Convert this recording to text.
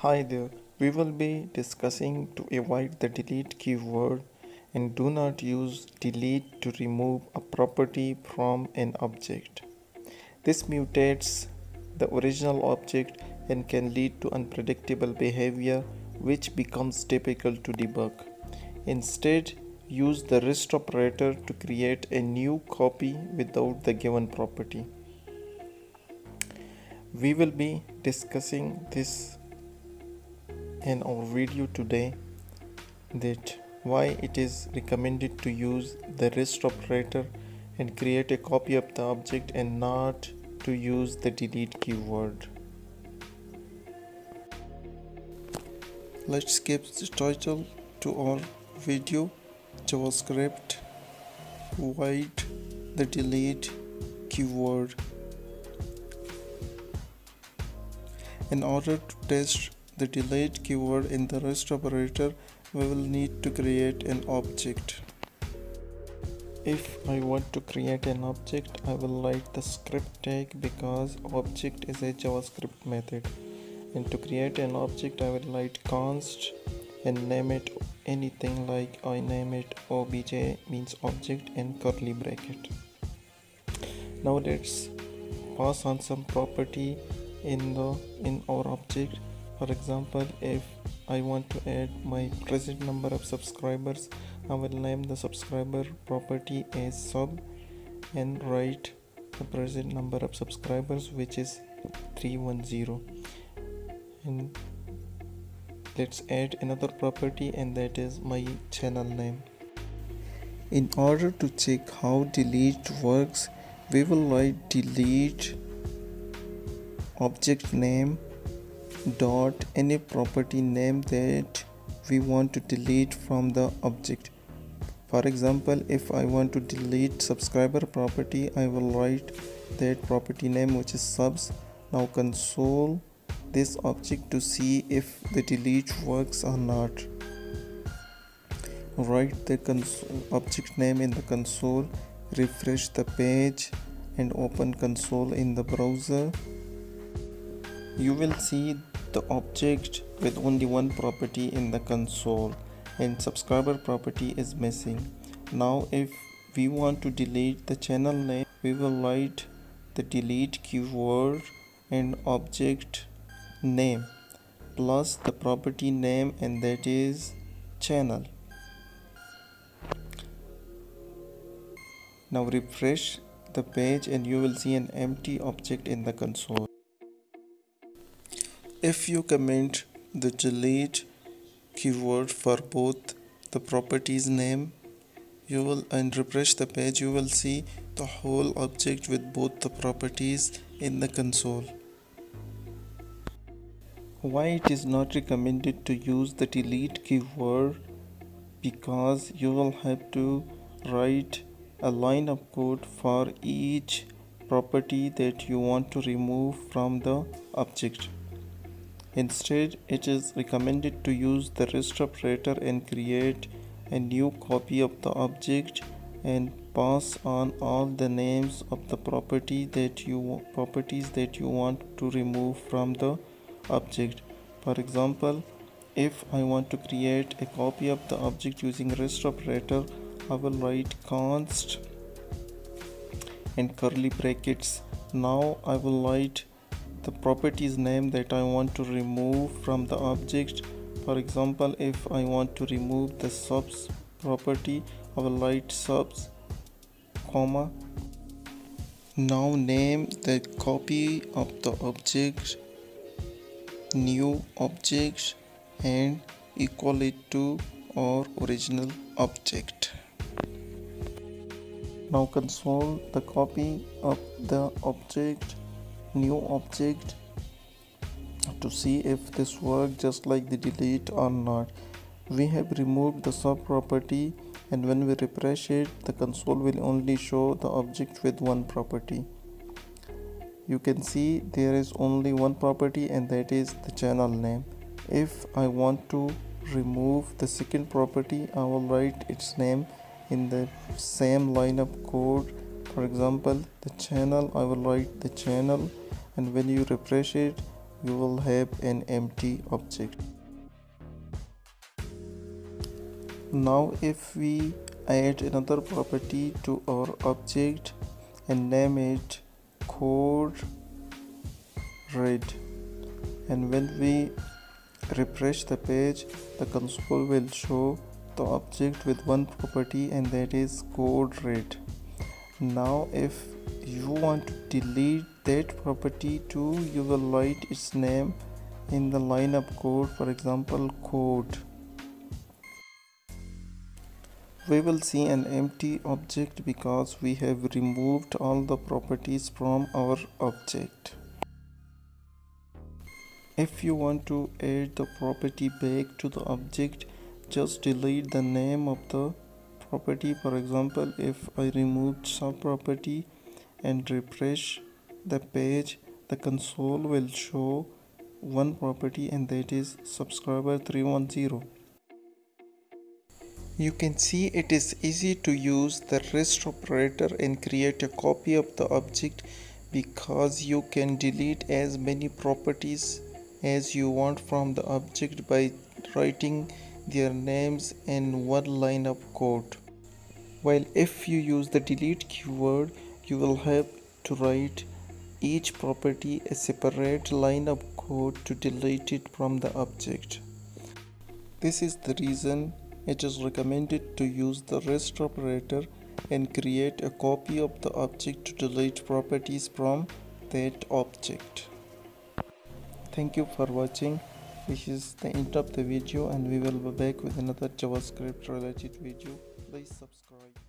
Hi there, we will be discussing to avoid the delete keyword and do not use delete to remove a property from an object. This mutates the original object and can lead to unpredictable behavior which becomes difficult to debug. Instead, use the rest operator to create a new copy without the given property. We will be discussing this in our video today that why it is recommended to use the rest operator and create a copy of the object and not to use the delete keyword. Let's skip the title to our video JavaScript avoid the delete keyword. In order to test the delete keyword in the rest operator we will need to create an object. If I want to create an object I will write the script tag because object is a JavaScript method. And to create an object I will write const and name it anything like I name it obj means object and curly bracket. Now let's pass on some property in the in our object for example if I want to add my present number of subscribers I will name the subscriber property as sub and write the present number of subscribers which is 310 and let's add another property and that is my channel name. In order to check how delete works we will write delete object name dot any property name that we want to delete from the object. For example if i want to delete subscriber property i will write that property name which is subs. Now console this object to see if the delete works or not. Write the console object name in the console refresh the page and open console in the browser you will see the object with only one property in the console and subscriber property is missing. Now if we want to delete the channel name we will write the delete keyword and object name plus the property name and that is channel. Now refresh the page and you will see an empty object in the console if you comment the delete keyword for both the properties name you will and refresh the page you will see the whole object with both the properties in the console. Why it is not recommended to use the delete keyword? Because you will have to write a line of code for each property that you want to remove from the object Instead, it is recommended to use the rest operator and create a new copy of the object and pass on all the names of the property that you properties that you want to remove from the object. For example, if I want to create a copy of the object using rest operator, I will write const and curly brackets. Now I will write the properties name that I want to remove from the object. For example if I want to remove the subs property of write subs comma now name the copy of the object new object and equal it to our original object. Now console the copy of the object new object to see if this works just like the delete or not. We have removed the sub property and when we refresh it the console will only show the object with one property. You can see there is only one property and that is the channel name. If I want to remove the second property I will write its name in the same line of code. For example the channel I will write the channel and when you refresh it you will have an empty object. Now if we add another property to our object and name it code red and when we refresh the page the console will show the object with one property and that is code red now if you want to delete that property too you will write its name in the line of code for example code. We will see an empty object because we have removed all the properties from our object. If you want to add the property back to the object just delete the name of the property. For example if I removed sub property and refresh the page the console will show one property and that is subscriber 310 you can see it is easy to use the rest operator and create a copy of the object because you can delete as many properties as you want from the object by writing their names in one line of code. While if you use the delete keyword, you will have to write each property a separate line of code to delete it from the object. This is the reason it is recommended to use the rest operator and create a copy of the object to delete properties from that object. Thank you for watching. This is the end of the video and we will be back with another JavaScript related video. Please subscribe.